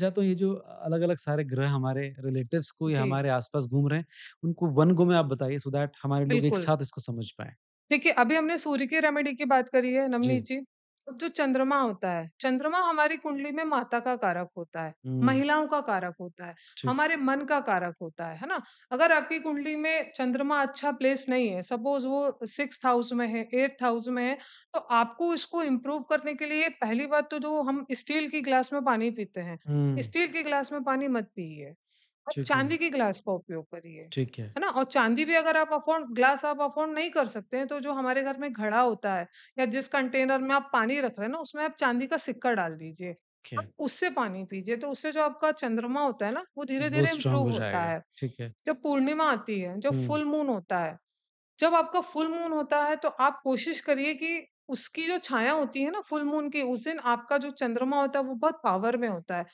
अच्छा तो ये जो अलग-अलग सारे ग्रह हमारे रिलेटिव को या जी, हमारे आस-पास घूम रहे हैं, उनको वन गो में आप बताइए सो दैट हमारे लोग एक बिल्कुल। साथ इसको समझ पाए देखिए, अभी हमने सूर्य की रेमेडी की बात करी है, नवनीत जी। जी। अब जो चंद्रमा होता है, चंद्रमा हमारी कुंडली में माता का कारक होता है, महिलाओं का कारक होता है, हमारे मन का कारक होता है, है ना? अगर आपकी कुंडली में चंद्रमा अच्छा प्लेस नहीं है, सपोज़ वो सिक्स हाउस में है, 8th हाउस में है, तो आपको इसको इम्प्रूव करने के लिए पहली बात तो जो हम स्टील की ग्लास में पानी पीते हैं, स्टील की ग्लास में पानी मत पिइए। चांदी की ग्लास का उपयोग करिए, ठीक है। है ना? और चांदी भी अगर आप अफ़ोर्ड ग्लास आप अफ़ोर्ड नहीं कर सकते हैं, तो जो हमारे घर में घड़ा होता है या जिस कंटेनर में आप पानी रख रहे हैं ना, उसमें आप चांदी का सिक्का डाल दीजिए। आप उससे पानी पीजिए, तो उससे जो आपका चंद्रमा होता है ना, वो वो धीरे-धीरे इम्प्रूव होता। है। ठीक है। जब पूर्णिमा आती है, जब फुल मून होता है जब आपका फुल मून होता है तो आप कोशिश करिए कि उसकी जो छाया होती है ना फुल मून की उस दिन आपका जो चंद्रमा होता है वो बहुत पावर में होता है।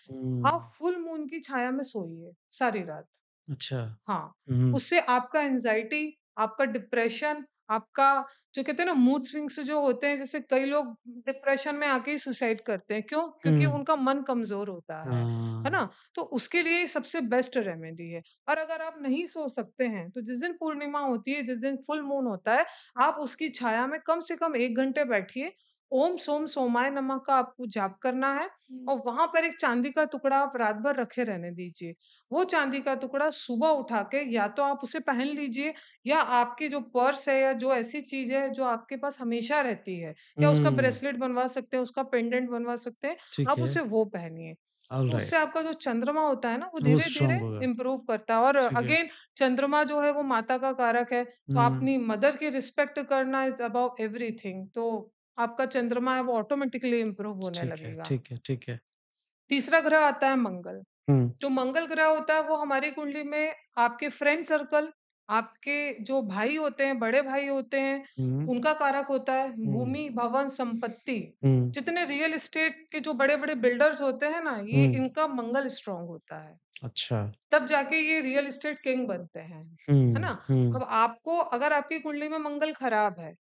आप फुल मून की छाया में सोइए सारी रात। अच्छा। हाँ, हुँ, उससे आपका एंग्ज़ायटी, आपका डिप्रेशन, आपका जो कहते हैं ना मूड स्विंग्स जो होते हैं, जैसे कई लोग डिप्रेशन में आके ही सुसाइड करते हैं, क्यों? क्योंकि हुँ, उनका मन कमज़ोर होता है, है हाँ, ना? तो उसके लिए सबसे बेस्ट रेमेडी है और अगर आप नहीं सो सकते हैं, तो जिस दिन पूर्णिमा होती है, जिस दिन फुल मून होता है, आप उसकी छाया में कम से कम एक घंटे बैठिए, ओम सोम सोमाय नमः का आपको जाप करना है और वहाँ पर एक चांदी का टुकड़ा आप रात भर रखे रहने दीजिए। वो चांदी का टुकड़ा सुबह उठा के या तो आप उसे पहन लीजिए या आपके जो पर्स है या जो ऐसी चीज़ है जो आपके पास हमेशा रहती है या उसका हुँ, ब्रेसलेट बनवा सकते हैं, उसका पेंडेंट बनवा सकते हैं, ठीक आप है। उसे वो पहनिए। उससे आपका जो चंद्रमा होता है ना, वो स्ट्रॉन्ग होगा। इम्प्रूव करता है और ठीक है। अगेन चंद्रमा जो है वो माता का कारक है, तो हुँ, अपनी मदर की रिस्पेक्ट करना इज़ अबाउट एवरीथिंग तो आपका चंद्रमा है वो ऑटोमेटिकली इम्प्रूव होने ठीक है, लगेगा। ठीक है, ठीक है। तीसरा ग्रह आता है मंगल। जो मंगल ग्रह होता है वो हमारी कुंडली में आपके फ्रेंड सर्कल, आपके जो भाई होते हैं, बड़े भाई होते हैं, उनका कारक होता है। भूमि, भवन, संपत्ति, जितने रियल एस्टेट के जो बड़े-बड़े बिल्डर्स होते हैं ना, ये इनका मंगल स्ट्रॉन्ग होता है। अच्छा। तब जाके ये रियल एस्टेट किंग बनते हैं, है ना? अब आपको अगर आपकी कुंडली में मंगल खराब है,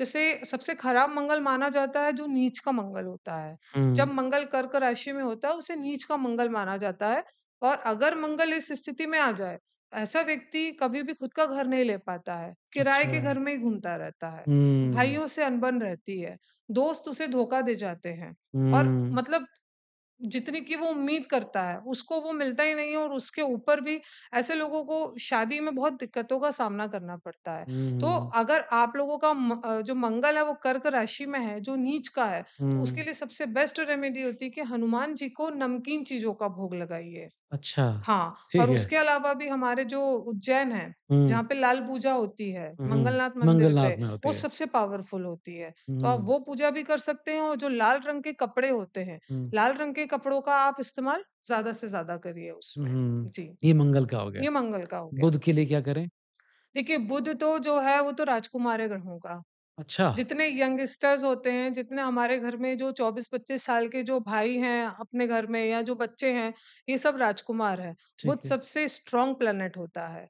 जैसे सबसे खराब मंगल माना जाता है जो नीच का मंगल होता है। जब हुँ, मंगल कर्क राशि में होता है उसे नीच का मंगल माना जाता है और अगर मंगल इस स्थिति में आ जाए, ऐसा व्यक्ति कभी भी खुद का घर नहीं ले पाता है, किराए अच्छा। के घर में ही घूमता रहता है, हुँ, भाइयों से अनबन रहती है, दोस्त उसे धोखा दे जाते हैं और हुँ, मतलब जितनी की वो उम्मीद करता है, उसको वो मिलता ही नहीं है और उसके ऊपर भी ऐसे लोगों को शादी में बहुत दिक्कतों का सामना करना पड़ता है। तो हुँ, अगर आप लोगों का म अ, जो मंगल है वो कर्क राशि में है, जो नीच का है, तो उसके लिए सबसे बेस्ट रेमेडी होती है कि हनुमान जी को नमकीन चीज़ों का भोग लगाइए। अच्छा, हाँ, ठीक और है। उसके अलावा भी हमारे जो उज्जैन है, हुँ, जहाँ पे लाल पूजा होती है, हुँ, मंगलनाथ मंदिर पे, मंगलनाथ में होती वो है। सबसे पावरफुल होती है। तो आप हुँ, वो पूजा भी कर सकते हैं और जो लाल रंग के कपड़े होते हैं, हुँ, लाल रंग के कपड़ों का आप इस्तेमाल ज़्यादा से ज़्यादा करिए उसमें। हुँ, जी, ये मंगल का हो गया। ये मंगल का हो गया। बुध के लिए क्या करें? देखिए, बुध तो जो है वो तो राजकुमार है ग्रहों का। अच्छा, जितने यंगस्टर्स होते हैं, जितने हमारे घर में जो 24-25 साल के जो भाई हैं अपने घर में या जो बच्चे हैं, ये सब राजकुमार है बुध ठीक है। सबसे स्ट्रॉन्ग प्लैनेट होता है।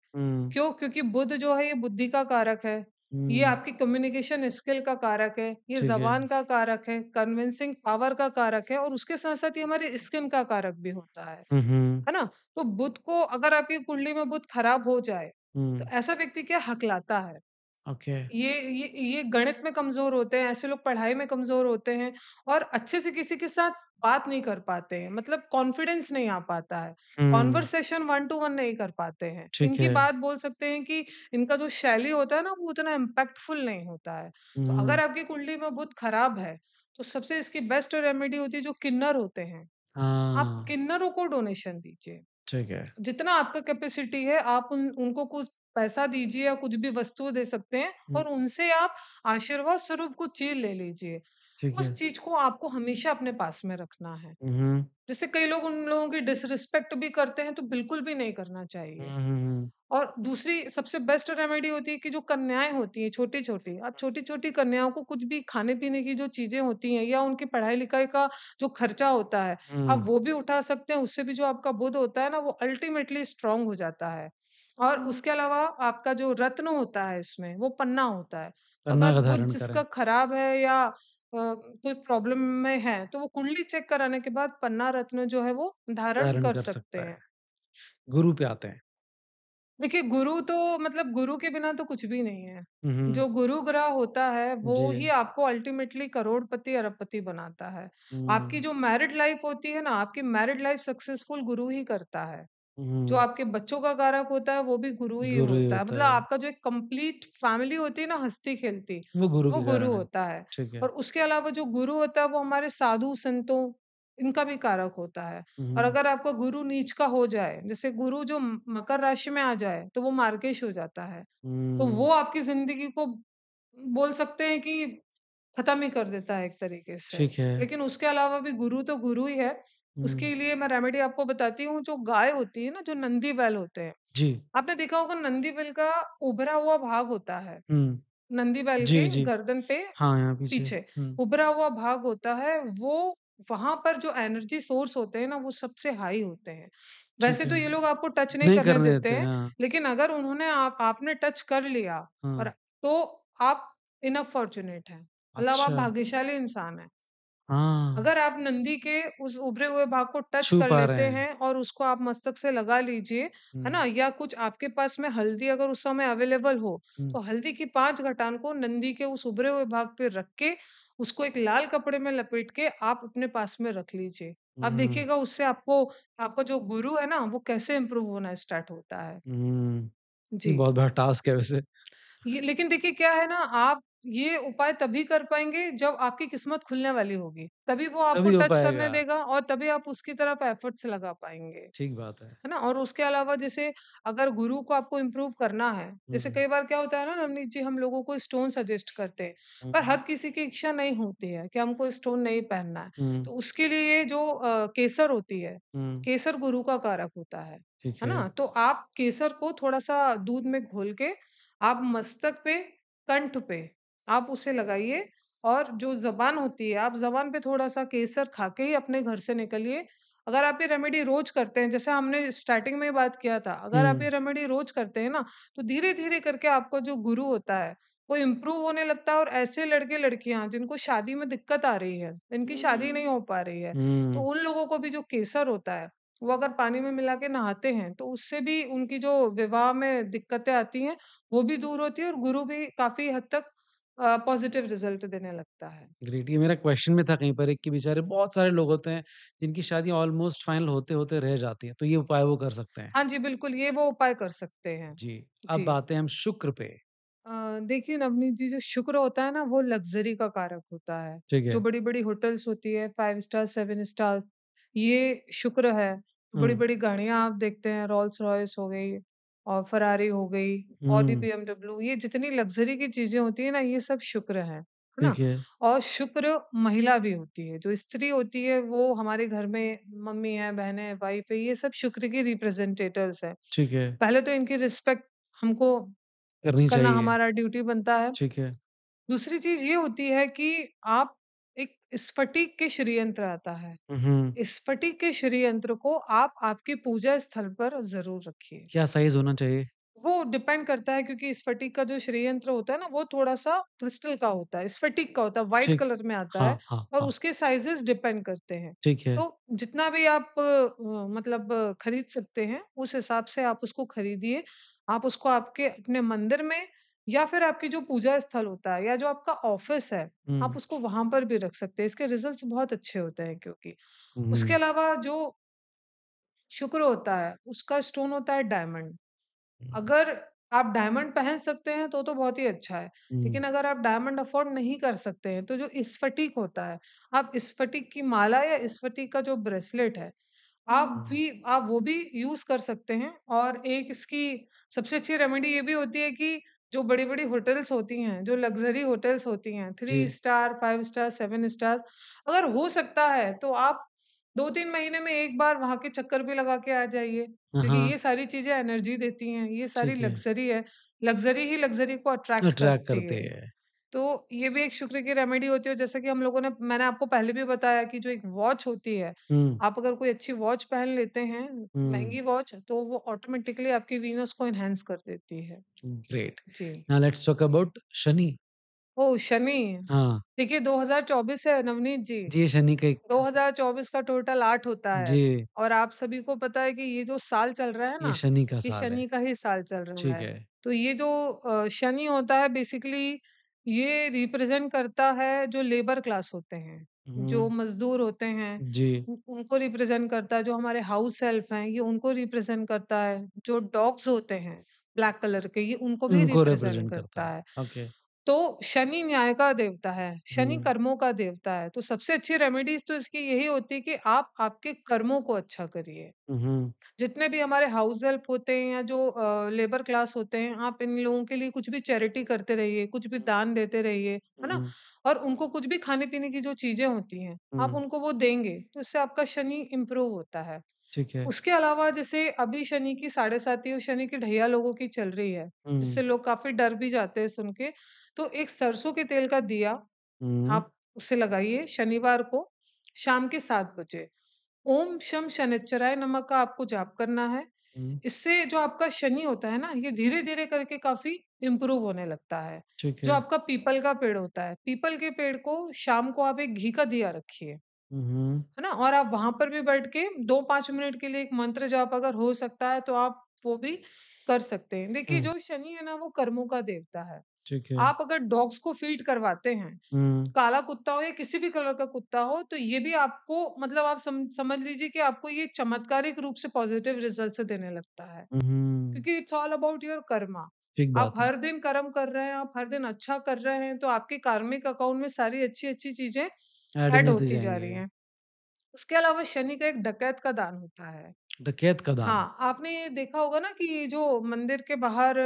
क्यों? क्योंकि बुध जो है ये बुद्धि का कारक है। ये आपकी कम्युनिकेशन स्किल का कारक है, ये ठीक है। ज़बान का कारक है, कन्विंसिंग पावर का कारक है और उसके साथ-साथ ये हमारी स्किन का कारक भी होता है। हुँ, ना? तो बुध को अगर आपकी कुंडली में बुध खराब हो जाए, तो ऐसा व्यक्ति क्या हकलाता है। ओके। ये ये ये गणित में कमज़ोर होते हैं, ऐसे लोग पढ़ाई में कमज़ोर होते हैं और अच्छे से किसी के साथ बात नहीं कर पाते हैं, मतलब कॉन्फिडेंस नहीं आ पाता है। कन्वर्सेशन वन टू वन नहीं कर पाते हैं। ठीक इनकी है। बात बोल सकते हैं कि इनका जो शैली होता है ना, वो उतना इम्पैक्टफुल नहीं होता है। तो अगर आपकी कुंडली में बुध खराब है, तो सबसे इसकी बेस्ट रेमेडी होती है जो किन्नर होते हैं, आप हाँ, किन्नरों को डोनेशन दीजिए। ठीक है। जितना आपका कैपेसिटी है आप उन उनको कुछ पैसा दीजिए या कुछ भी वस्तु दे सकते हैं हुँ, और उनसे आप आशीर्वाद स्वरूप कुछ चीज़ ले लीजिए। ठीक उस चीज़ को आपको हमेशा अपने पास में रखना है। जैसे कई लोग उन लोगों की डिसरिस्पेक्ट भी करते हैं तो बिल्कुल भी नहीं करना चाहिए। और दूसरी सबसे बेस्ट रेमेडी होती है कि जो कन्याएँ होती हैं छोटी-छोटी, आप छोटी-छोटी कन्याओं को कुछ भी खाने-पीने की जो चीज़ें होती हैं या उनकी पढ़ाई-लिखाई का जो खर्चा होता है, आप वो भी उठा सकते हैं। उससे भी जो आपका बुध होता है ना वो अल्टीमेटली स्ट्रांग हो जाता है। और उसके अलावा आपका जो रत्न होता है इसमें वो पन्ना होता है। तो पन्ना अगर का बुध धारण जिसका करें। खराब है या अ, कोई प्रॉब्लम में है, तो वो कुंडली चेक कराने के बाद पन्ना रत्न जो है वो धारण धारण कर कर सकते सकता है। हैं। गुरु पे आते हैं। देखिए, गुरु तो मतलब गुरु के बिना तो कुछ भी नहीं है। जो गुरु ग्रह होता है, वो ही आपको अल्टीमेटली करोड़पति, अरबपति बनाता है। आपकी जो मैरिड लाइफ़ होती है ना, आपकी मैरिड लाइफ़ सक्सेसफुल गुरु ही करता है। जो हुँ। आपके बच्चों का कारक होता है, वो भी गुरु ही गुरु ही होता है। होता मतलब है। आपका जो एक कंप्लीट फैमिली होती है ना हँसती-खेलती, वो गुरु वो के गुरु कारण है। होता है। ठीक है। और उसके अलावा जो गुरु होता है, वो हमारे साधु-संतों, इनका भी कारक होता है। हुँ, और हुँ। अगर आपका गुरु नीच का हो जाए, जैसे गुरु जो म मकर राशि में आ जाए, तो वो मार्गेश हो जाता है। तो हुँ, वो आपकी ज़िंदगी को बोल सकते हैं कि खत्म ही कर देता है एक तरीके से। ठीक है। लेकिन उसके अलावा भी गुरु तो गुरु ही है। हुँ। उसके लिए मैं रेमेडी आपको बताती हूँ, जो गाय होती है ना, जो नंदी बैल होते हैं, जी। आपने देखा होगा नंदी बैल का उभरा हुआ भाग होता है। हुँ। नंदी बैल के जी। गर्दन पे हाँ, यहाँ पीछे। पीछे हुँ। उभरा हुआ भाग होता है, वो वहाँ पर जो एनर्जी सोर्स होते हैं ना, वो सबसे हाई होते हैं। ठीक वैसे है। तो ये लोग आपको टच नहीं नहीं करने करने देते देते, हैं, हाँ। लेकिन अगर उन्होंने आप आपने टच कर लिया और हाँ। तो आप इनफ फॉर्च्यूनेट हैं। मतलब आप अच्छा। भाग्यशाली इंसान हैं। हाँ, अगर आप नंदी के उस उभरे हुए भाग को टच छू कर पा लेते हैं। हैं और उसको आप मस्तक से लगा लीजिए, है ना? या कुछ आपके पास में हल्दी अगर उस समय अवेलेबल हो, हुँ। तो हल्दी की 5 घटान को नंदी के उस उभरे हुए भाग पे रख के, उसको एक लाल कपड़े में लपेट के आप अपने पास में रख लीजिए। आप हुँ, देखिएगा उससे आपको आपका जो गुरु है ना, वो कैसे इम्प्रूव होना स्टार्ट होता है। ये जी। बहुत बड़ा टास्क है वैसे। ये लेकिन देखिए क्या है ना, आप ये उपाय तभी कर पाएँगे जब आपकी किस्मत खुलने वाली होगी। तभी वो आपको तभी हो टच करने पाएगा। देगा और तभी आप उसकी तरफ़ एफर्ट्स लगा पाएँगे ठीक बात है। है ना? और उसके अलावा जैसे अगर गुरु को आपको इम्प्रूव करना है, जैसे। कई बार क्या होता है ना नवनीत जी हम लोगों को स्टोन सजेस्ट करते हैं, पर। हर किसी की इच्छा नहीं होती है कि हमको स्टोन नहीं पहनना है। तो उसके लिए ये जो अ, केसर होती है। केसर गुरु का कारक होता है। ठीक है है। ना? तो आप केसर को थोड़ा-सा दूध में घोल के आप मस्तक पे, कंठ पे आप उसे लगाइए और जो ज़बान होती है, आप ज़बान पे थोड़ा-सा केसर खा के ही अपने घर से निकलिए। अगर आप ये रेमेडी रोज़ करते हैं, जैसे हमने स्टार्टिंग में बात किया था, अगर आप ये रेमेडी रोज़ करते हैं ना, तो धीरे-धीरे करके आपका जो गुरु होता है, वो इम्प्रूव होने लगता है और ऐसे लड़के लड़कियाँ जिनको शादी में दिक्कत आ रही है, इनकी शादी नहीं हो पा रही है, तो उन लोगों को भी जो केसर होता है, वो अगर पानी में मिला के नहाते हैं, तो उससे भी उनकी जो विवाह में दिक्कतें आती हैं, वो भी दूर होती है और गुरु भी काफ़ी हद तक अ, पॉज़िटिव रिज़ल्ट देने लगता है। ग्रेट ये मेरा क्वेश्चन में था कहीं पर एक कि बेचारे बहुत सारे लोग होते हैं जिनकी शादी ऑलमोस्ट फाइनल होते-होते रह जाती है। तो ये उपाय वो कर सकते हैं। हाँ जी, बिल्कुल, ये वो उपाय कर सकते हैं। जी, अब जी। आते हैं हम शुक्र पे। अ, देखिए नवनीत जी, जो शुक्र होता है ना, वो लग्ज़री का कारक होता है। ठीक जो बड़ी-बड़ी होटल्स होती है, 5 स्टार, 7 स्टार्स, ये शुक्र है। हुँ, बड़ी-बड़ी गाड़ियाँ आप देखते हैं, रोल्स-रॉयस हो गई और फरारी हो गई, ऑडी, हुँ। बीएमडब्ल्यू, ये जितनी लग्ज़री की चीज़ें होती हैं ना, ये सब शुक्र हैं, है ना? ठीक है, और शुक्र महिला भी होती है, जो स्त्री होती है, वो हमारे घर में मम्मी है, बहनें हैं, वाइफ़ है, ये सब शुक्र की रिप्रेज़ेंटेटिव्स हैं। ठीक है। पहले तो इनकी रिस्पेक्ट हमको करनी करना चाहिए। हमारा ड्यूटी बनता है। ठीक है। दूसरी चीज़ ये होती है कि आप एक स्फटिक के श्रीयंत्र आता है। स्फटिक के श्रीयंत्र को आप आपके पूजा स्थल पर ज़रूर रखिए। क्या साइज़ होना चाहिए? वो डिपेंड करता है क्योंकि स्फटिक का जो श्रीयंत्र होता है ना, वो थोड़ा-सा क्रिस्टल का होता है, स्फटिक का होता है, व्हाइट ठीक कलर में आता है हाँ, हाँ, और हाँ। उसके साइज़ेज़ डिपेंड करते हैं। ठीक है। तो जितना भी आप अ, मतलब खरीद सकते हैं, उस हिसाब से आप उसको खरीदिए। आप उसको आपके अपने मंदिर में या फिर आपकी जो पूजा स्थल होता है या जो आपका ऑफ़िस है, आप हुँ, उसको वहाँ पर भी रख सकते हैं। इसके रिज़ल्ट्स बहुत अच्छे होते हैं क्योंकि। उसके हुँ, अलावा जो शुक्र होता है, उसका स्टोन होता है डायमंड। अगर आप डायमंड पहन सकते हैं तो तो बहुत ही अच्छा है। लेकिन अगर आप डायमंड अफ़ोर्ड नहीं कर सकते हैं तो जो स्फटिक होता है, आप स्फटिक की माला या स्फटिक का जो ब्रेसलेट है, आप। भी आप वो भी यूज़ कर सकते हैं। और एक इसकी सबसे अच्छी रेमेडी ये भी होती है कि जो बड़ी-बड़ी होटल्स होती हैं, जो लग्ज़री होटल्स होती हैं, थ्री जी। Star, five star, seven star अगर हो सकता है तो आप 2-3 महीने में एक बार वहाँ के चक्कर भी लगा के आ जाइए। हाँ, क्योंकि हाँ, ये सारी चीज़ें एनर्जी देती हैं, ये सारी ठीक है। लग्ज़री है। लग्ज़री ही लग्ज़री को अट्रैक्ट अट्रैक्ट करती करते है। हैं। तो ये भी एक शुक्र की रेमेडी होती है जैसे कि हम लोगों ने मैंने आपको पहले भी बताया कि जो एक वॉच होती है, आप अगर कोई अच्छी वॉच पहन लेते हैं, महँगी वॉच, तो वो ऑटोमेटिकली आपकी वीनस को एनहांस कर देती है। Great. Ji. Now let's talk about Shani. Oh! Shani. हाँ। देखिए 2024 है नवनीत जी। जी, शनि का एक स 2024 का टोटल आठ होता है जी, और आप सभी को पता है कि ये जो साल चल रहा है ये ना, शनि का ये साल है। शनि का ही साल चल रहा ठीक है। है। तो ये जो अ, शनि होता है बेसिकली ये रिप्रेज़ेंट करता है जो लेबर क्लास होते हैं, जो हुँ, मज़दूर होते हैं, जी, उनको रिप्रेज़ेंट करता है, जो हमारे हाउस हेल्प हैं, ये उनको रिप्रेज़ेंट करता है, जो डॉग्स होते हैं ब्लैक कलर के, ये उनको भी उनको रिप्रेज़ेंट रिप्रेज़ेंट करता करता है। है। ओके। तो शनि न्याय का देवता है, शनि हुँ, कर्मों का देवता है, तो सबसे अच्छी रेमेडीज़ तो इसकी यही होती है कि आप आपके कर्मों को अच्छा करिए। जितने भी हमारे हाउस हेल्प होते हैं या जो अ, लेबर क्लास होते हैं, आप इन लोगों के लिए कुछ भी चैरिटी करते रहिए, कुछ भी दान देते रहिए, है ना? हुँ, और उनको कुछ भी खाने-पीने की जो चीज़ें होती हैं, आप हुँ, उनको वो देंगे, तो इससे आपका शनि इम्प्रूव होता है। ठीक है। उसके अलावा जैसे अभी शनि की साढ़े साती और शनि की ढैया लोगों की चल रही है, हुँ, जिससे लोग काफ़ी डर भी जाते हैं सुन के। तो एक सरसों के तेल का दिया हुँ, आप उसे लगाइए शनिवार को शाम के सात बजे। ओम शम शनिच्चराय नमः का आपको जाप करना है। हुँ, इससे जो आपका शनि होता है ना, ये धीरे-धीरे करके काफ़ी इम्प्रूव होने लगता है। ठीक जो आपका पीपल का पेड़ होता है, पीपल के पेड़ को शाम को आप एक घी का दिया रखिए। हुँ, है ना? और आप वहाँ पर भी बैठ के 2-5 मिनट के लिए एक मंत्र जाप अगर हो सकता है तो आप वो भी कर सकते हैं। देखिए हुँ, जो शनि है ना वो कर्मों का देवता है। ठीक है। आप अगर डॉग्स को फ़ीड करवाते हैं, काला कुत्ता हो या किसी भी कलर का कुत्ता हो तो ये भी आपको मतलब आप सम समझ लीजिए कि आपको ये चमत्कारिक रूप से पॉजिटिव रिजल्ट्स देने लगता है। क्योंकि it's all about your karma. ठीक आप बात है। हर दिन कर्म कर रहे हैं, आप हर दिन अच्छा कर रहे हैं तो आपके कार्मिक अकाउंट में सारी अच्छी-अच्छी चीज़ें ऐडिंग ऐड होती होती जा रही जाएँगी। हैं। उसके अलावा शनि का एक डकैत का दान होता है। डकैत का दान। हाँ, आपने ये देखा होगा ना कि ये जो मंदिर के बाहर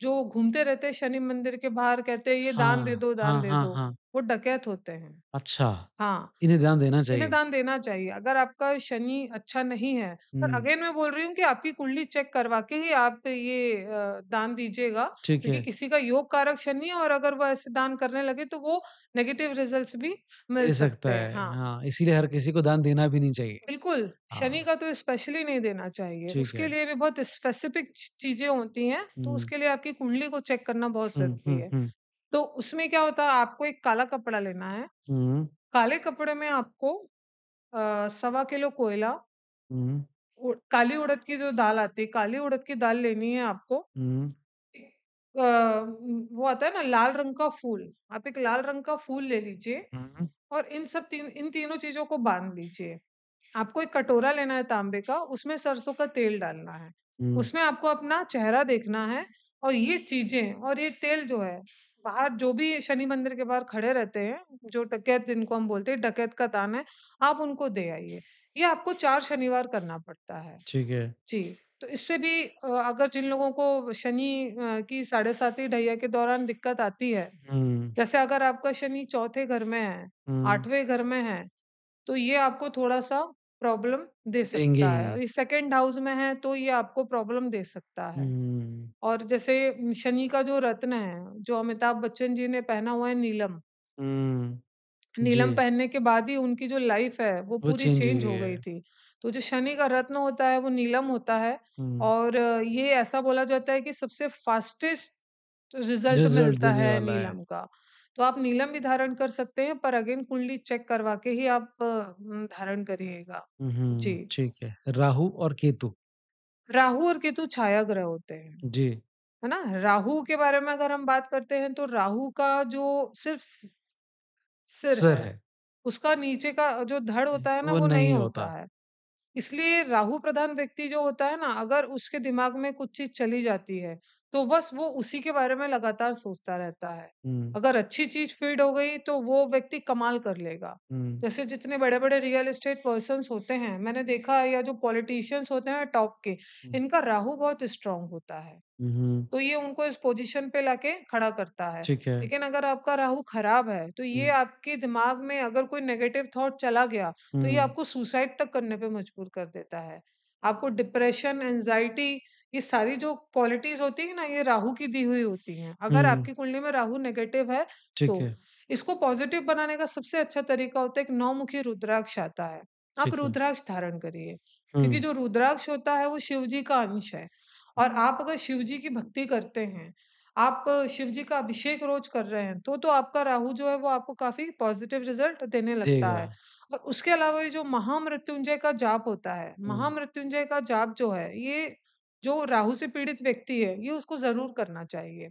जो घूमते रहते हैं शनि मंदिर के बाहर कहते हैं ये दान दे हाँ, दो, दान हाँ, दे हाँ, दो, हाँ। वो डकैत होते हैं। अच्छा, हाँ। इन्हें ध्यान देना इन्हें चाहिए। दान देना चाहिए। अगर आपका शनि अच्छा नहीं है, पर अगेन मैं बोल रही हूँ कि आपकी कुंडली चेक करवा के ही आप ये अ, दान दीजिएगा, ठीक क्योंकि है। किसी का योग कारक शनि है और अगर वो ऐसे दान करने लगे तो वो नेगेटिव रिजल्ट्स भी मिल दे सकता हैं। है। हाँ, हाँ, इसीलिए हर किसी को दान देना भी नहीं चाहिए। बिल्कुल, शनि हाँ, का तो स्पेशली नहीं देना चाहिए। ठीक उसके है। लिए भी बहुत स्पेसिफिक चीज़ें होती हैं, तो उसके लिए आपकी कुंडली को चेक करना बहुत ज़रूरी है। तो उसमें क्या होता है आपको एक काला कपड़ा लेना है, काले कपड़े में आपको अ, सवा किलो कोयला काली उड़द की जो दाल आती है, काली उड़द की दाल लेनी है आपको। उम, वो आता है ना लाल रंग का फूल, आप एक लाल रंग का फूल ले लीजिए और इन सब तीन इन तीनों चीज़ों को बाँध लीजिए। आपको एक कटोरा लेना है तांबे का, उसमें सरसों का तेल डालना है। उसमें आपको अपना चेहरा देखना है और ये चीज़ें और ये तेल जो है, बाहर जो भी शनि मंदिर के बाहर खड़े रहते हैं, जो डकैत जिनको हम बोलते हैं, डकैत का दान है, आप उनको दे आइए। ये आपको चार शनिवार करना पड़ता है। ठीक है। जी, तो इससे भी अ, अगर जिन लोगों को शनि अ, की साढ़े साती ढैया के दौरान दिक्कत आती है, हुँ, जैसे अगर आपका शनि चौथे घर में है, हुँ, 8वें घर में है, तो ये आपको थोड़ा-सा प्रॉब्लम दे देंगे सकता है। सेकंड हाउस में है, तो ये आपको प्रॉब्लम दे सकता है। हुँ, और जैसे शनि का जो रत्न है, जो अमिताभ बच्चन जी ने पहना हुआ है नीलम, हुँ, नीलम पहनने के बाद ही उनकी जो लाइफ है, वो वो पूरी चेंज चेंज हो गई है। थी। तो जो शनि का रत्न होता है, वो नीलम होता है हुँ, और अ, ये ऐसा बोला जाता है कि सबसे फास्टेस्ट रिज़ल्ट रिज़ल्ट मिलता देने है वाला है। नीलम का। तो आप नीलम भी धारण कर सकते हैं, पर अगेन कुंडली चेक करवा के ही आप धारण करिएगा। जी। ठीक है। राहु और केतु। राहु और केतु छाया ग्रह होते हैं, जी, है ना? राहु के बारे में अगर हम बात करते हैं, तो राहु का जो सिर्फ़ स सिर सिर है, है। उसका नीचे का जो धड़ होता है ना, वो वो नहीं नहीं होता होता। है। इसलिए राहु प्रधान व्यक्ति जो होता है ना, अगर उसके दिमाग में कुछ चीज़ चली जाती है, तो बस वो उसी के बारे में लगातार सोचता रहता है। अगर अच्छी चीज़ फ़ीड हो गई, तो वो व्यक्ति कमाल कर लेगा। जैसे जितने बड़े-बड़े रियल एस्टेट पर्सन्स होते हैं, मैंने देखा है या जो पॉलिटिशियंस होते हैं टॉप के, इनका राहु बहुत स्ट्रॉन्ग होता है। तो ये उनको इस पोज़ीशन पे लाके खड़ा करता है। ठीक है। लेकिन अगर आपका राहु खराब है, तो ये आपके दिमाग में अगर कोई नेगेटिव थॉट चला गया, तो ये आपको सुसाइड तक करने पे मजबूर कर देता है। आपको डिप्रेशन, एंग्ज़ायटी ये सारी जो क्वालिटीज़ होती है ना, ये राहु की दी हुई होती हैं। अगर आपकी कुंडली में राहु नेगेटिव है, ठीक तो। है। इसको पॉज़िटिव बनाने का सबसे अच्छा तरीका होता है, एक नौमुखी रुद्राक्ष आता है। आप ठीक है। रुद्राक्ष धारण करिए, क्योंकि जो रुद्राक्ष होता है, वो शिव जी का अंश है। और आप अगर शिव जी की भक्ति करते हैं, आप शिव जी का अभिषेक रोज़ कर रहे हैं, तो तो आपका राहु जो है वो आपको काफ़ी पॉज़िटिव रिज़ल्ट देने लगता देगा। है। और उसके अलावा ये जो महामृत्युंजय का जाप होता है, हुँ, महामृत्युंजय का जाप जो है, ये जो राहु से पीड़ित व्यक्ति है, ये उसको ज़रूर करना चाहिए।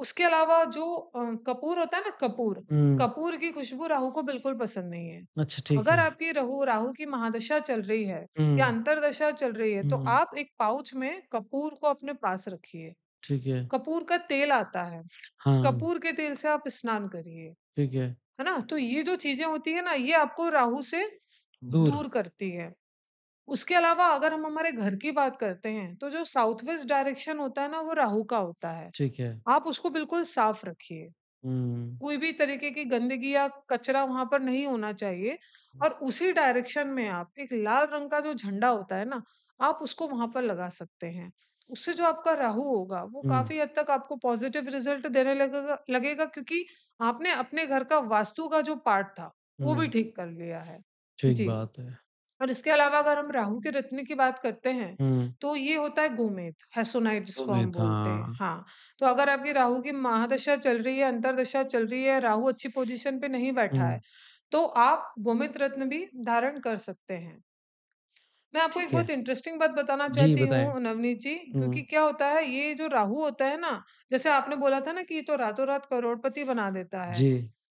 उसके अलावा जो अ, कपूर होता है ना कपूर। कपूर की खुशबू राहु को बिल्कुल पसंद नहीं है। अच्छा ठीक अगर है। आपकी राहु राहु की महादशा चल रही है या अंतर्दशा चल रही है, तो आप एक पाउच में कपूर को अपने पास रखिए। ठीक है। कपूर का तेल आता है, हाँ, कपूर के तेल से आप स्नान करिए, ठीक है। है ना? तो ये जो चीज़ें होती है ना, ये आपको राहु से दूर, दूर करती है। उसके अलावा अगर हम हमारे घर की बात करते हैं, तो जो साउथ वेस्ट डायरेक्शन होता है ना, वो राहु का होता है। ठीक है। आप उसको बिल्कुल साफ़ रखिए। कोई भी तरीके की गंदगी या कचरा वहाँ पर नहीं होना चाहिए और उसी डायरेक्शन में आप एक लाल रंग का जो झंडा होता है ना, आप उसको वहाँ पर लगा सकते हैं। उससे जो आपका राहु होगा, वो काफ़ी हद तक आपको पॉज़िटिव रिज़ल्ट देने लगेगा लगेगा क्योंकि आपने अपने घर का वास्तु का जो पार्ट था, वो भी ठीक कर लिया है। ठीक जी। बात है। और इसके अलावा अगर हम राहु के रत्न की बात करते हैं, तो ये होता है गोमेद, हेसोनाइट जिसको हम बोलते हैं। हाँ, हाँ, तो अगर आपकी राहु की महादशा चल रही है, अंतर्दशा चल रही है, राहु अच्छी पोज़ीशन पे नहीं बैठा है, तो आप गोमित्र रत्न भी धारण कर सकते हैं। मैं आपको एक बहुत इंटरेस्टिंग बात बताना चाहती हूँ नवनीत जी, क्योंकि क्या होता है ये जो राहु होता है ना, जैसे आपने बोला था ना कि ये तो रातों-रात करोड़पति बना देता है। जी,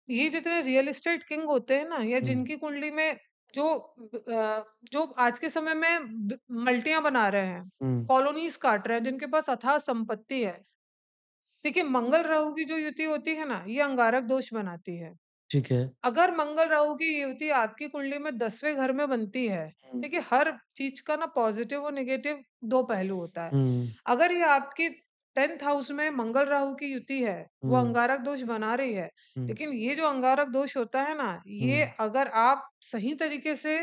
ये जितने रियल एस्टेट किंग होते हैं ना या जिनकी कुंडली में जो अ, जो आज के समय में ब मल्टियाँ बना रहे हैं, हुँ, कॉलोनीज़ काट रहे हैं, जिनके पास अथाह संपत्ति है। देखिए मंगल राहु की जो युति होती है ना, ये अंगारक दोष बनाती है। ठीक है। अगर मंगल राहु की युति आपकी कुंडली में 10वें घर में बनती है, हुँ, देखिए हर चीज़ का ना पॉज़िटिव और नेगेटिव 2 पहलू होता है। हुँ, अगर ये आपके 10th हाउस में मंगल राहु की युति है, वो अंगारक दोष बना रही है, लेकिन ये जो अंगारक दोष होता है ना, ये अगर आप सही तरीके से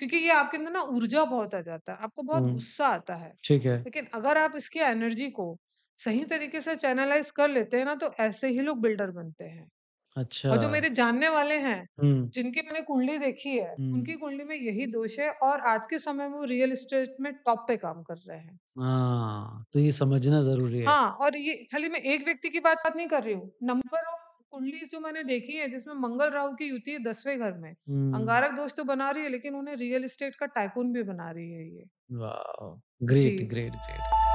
क्योंकि ये आपके अंदर ना ऊर्जा बहुत आ जाता है, आपको बहुत गुस्सा आता है। ठीक है। लेकिन अगर आप इसकी एनर्जी को सही तरीके से चैनलाइज़ कर लेते हैं ना, तो ऐसे ही लोग बिल्डर बनते हैं। अच्छा। और जो मेरे जानने वाले हैं, जिनकी मैंने कुंडली देखी है, उनकी कुंडली में यही दोष है और आज के समय में वो रियल एस्टेट में टॉप पे काम कर रहे हैं। हाँ, तो ये समझना ज़रूरी है। हाँ, और ये खाली मैं एक व्यक्ति की बात बात नहीं कर रही हूँ। नंबर ऑफ़ कुंडली जो मैंने देखी है जिसमें मंगल राहु की युति है 10वें घर में। अंगारक दोष तो बना रही है लेकिन उन्हें रियल एस्टेट का टाइकून भी बना रही है ये। जी। Great, great, great.